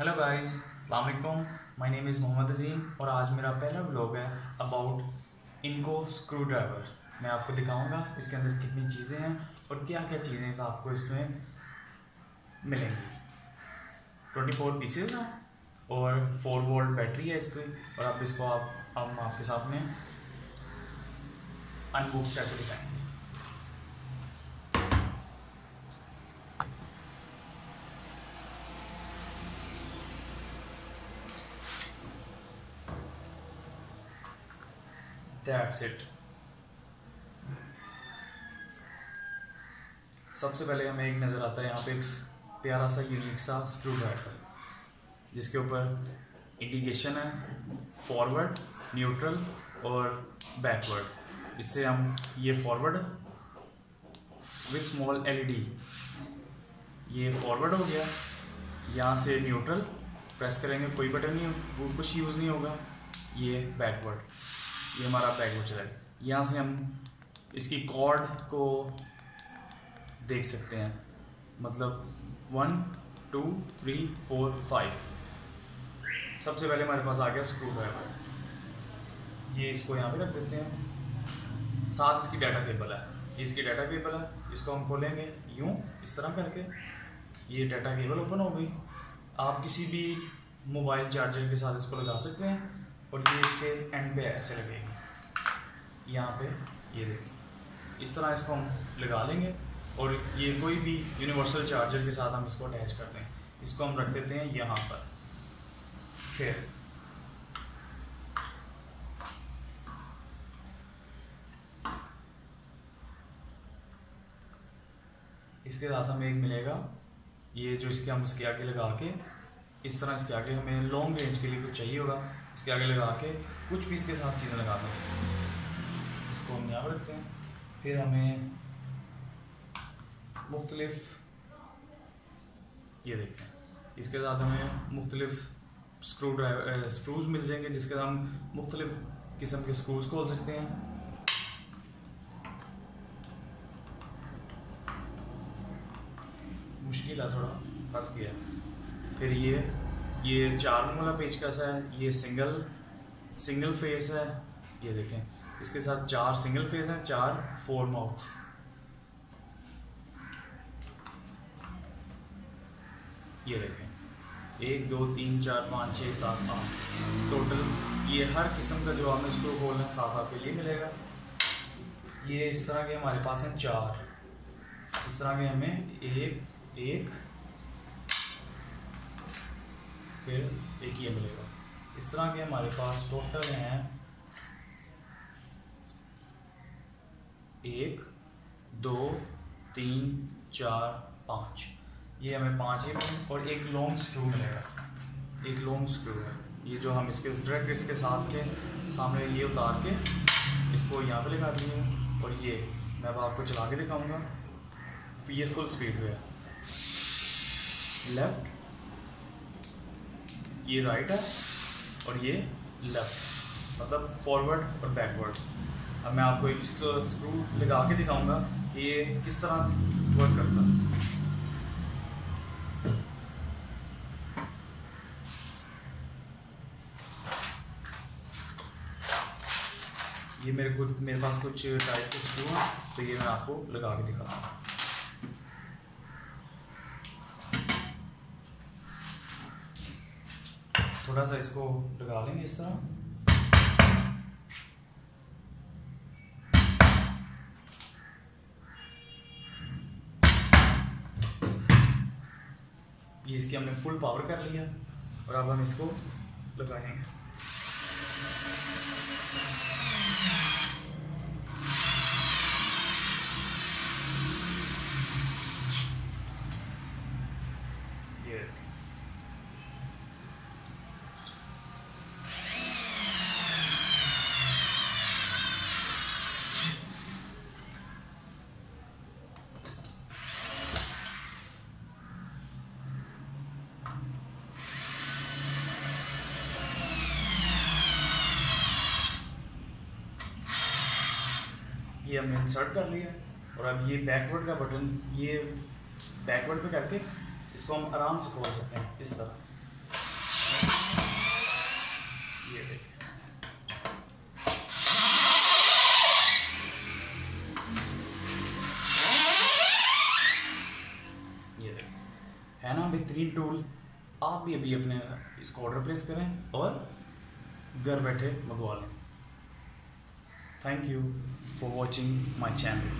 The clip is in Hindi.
हेलो गाइस अस्सलाम वालेकुम my name is Mohammad Azeem और आज मेरा पहला व्लॉग है अबाउट इनको स्क्रू ड्राइवर मैं आपको दिखाऊँगा इसके अंदर कितनी चीज़ें हैं और क्या क्या चीज़ें आपको इसमें मिलेंगी। ट्वेंटी फोर पीसेज हैं और फोर वोल्ट बैटरी है इसकी और आप इसको आप, हम आपके सामने अनबुक करके दिखाएँगे। That's it. सबसे पहले हमें एक नज़र आता है यहाँ पे एक प्यारा सा यूनिक सा स्क्रू ड्राइवर जिसके ऊपर इंडिकेशन है फॉरवर्ड न्यूट्रल और बैकवर्ड इससे हम ये फॉरवर्ड विथ स्मॉल एलईडी ये फॉरवर्ड हो गया। यहाँ से न्यूट्रल प्रेस करेंगे, कोई बटन नहीं वो कुछ यूज़ नहीं होगा, ये बैकवर्ड ये हमारा बैकवर्ड चला यहाँ से हम इसकी कॉर्ड को देख सकते हैं। मतलब one two three four five सबसे पहले हमारे पास आ गया स्क्रू ड्राइवर ये इसको यहाँ पे रख देते हैं। साथ इसकी डाटा केबल है। ये इसकी डाटा केबल है। इसको हम खोलेंगे। यूँ इस तरह करके। ये डाटा केबल ओपन हो गई। आप किसी भी मोबाइल चार्जर के साथ इसको लगा सकते हैं। और ये इसके एंड पे ऐसे लगेगी। यहाँ पे ये देखिए। इस तरह इसको हम लगा लेंगे और ये कोई भी यूनिवर्सल चार्जर के साथ हम इसको अटैच कर दें इसको हम रख देते हैं यहाँ पर। फिर इसके साथ हमें एक मिलेगा। ये जो इसके हम इसके आगे लगा के इस तरह इसके आगे हमें लॉन्ग रेंज के लिए कुछ चाहिए होगा। इसके आगे लगा के कुछ भी इसके साथ चीज़ें लगा दें। इसको हम यहाँ रखते हैं। फिर हमें मुख्तलिफ़, ये देखें। इसके साथ हमें मुख्तलिफ़ स्क्रू ड्राइवर स्क्रूज मिल जाएँगे, जिसके साथ हम मुख्तलिफ़ किस्म के स्क्रूज खोल सकते हैं। मुश्किल है थोड़ा, फंस गया। फिर ये ये चार वाला पेचकस है, ये सिंगल सिंगल फेस है, ये देखें। इसके साथ चार सिंगल फेस हैं, चार फोर माउथ ये देखें। एक, दो, तीन, चार, पाँच छः सात, आठ। टोटल ये हर किस्म का जो हमें स्क्रू खोलना साथ आपके लिए मिलेगा। ये इस तरह के हमारे पास हैं चार। इस तरह के हमें एक एक फिर एक ये मिलेगा। इस तरह के हमारे पास टोटल हैं एक, दो, तीन, चार, पाँच। ये हमें पाँच ही और एक लॉन्ग स्क्रू मिलेगा। एक लॉन्ग स्क्रू है। ये जो हम इसके डायरेक्ट इसके साथ के सामने ये उतार के इसको यहाँ पे लगा दिए और ये मैं अब आपको चला के दिखाऊँगा। ये फुल स्पीड पे है। लेफ़्ट ये राइट है और ये लेफ़्ट मतलब फॉरवर्ड और बैकवर्ड अब मैं आपको एक स्क्रू लगा के दिखाऊँगा कि ये किस तरह वर्क करता है। ये मेरे कुछ मेरे पास कुछ टाइप के स्क्रू हैं तो ये मैं आपको लगा के दिखाता हूँ। थोड़ा सा इसको लगा लेंगे इस तरह। ये इसकी हमने फुल पावर कर लिया और अब हम इसको लगाएँगे। ये हमने इंसर्ट कर लिया और अब ये बैकवर्ड का बटन ये बैकवर्ड पे करके इसको हम आराम से खोल सकते हैं, इस तरह। ये देखिए है ना बेहतरीन टूल आप भी अभी अपने इसको ऑर्डर प्लेस करें और घर बैठे मंगवा लें। Thank you for watching my channel.